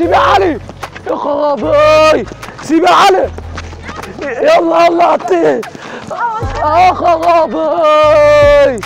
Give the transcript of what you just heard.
سيب يا علي. يا خرابي. سيب يا علي. يلا يلا عطيه يا خرابي.